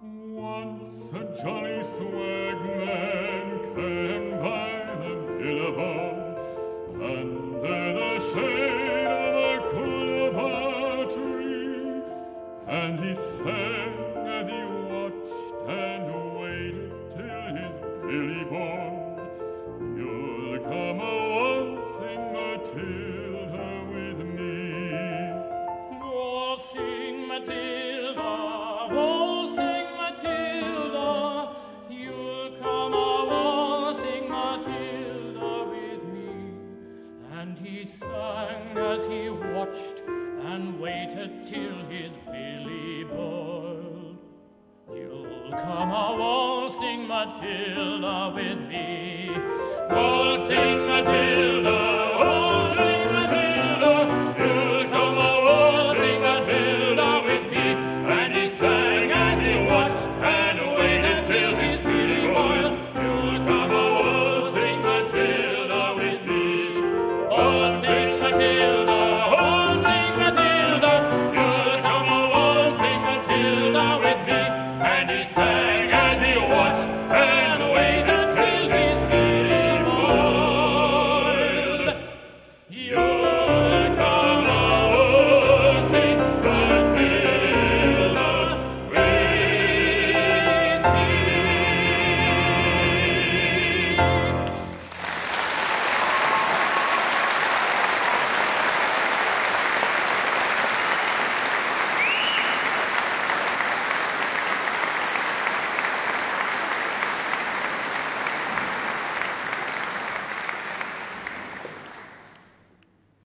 Once a jolly swagman came by the billabong under the shade of a coolabah tree, and he sang as he watched and waited till his billy bored. You'll come a waltzing Matilda with me. Waltzing Matilda, waltzing watched and waited till his billy boiled. You'll come a waltzing Matilda with me,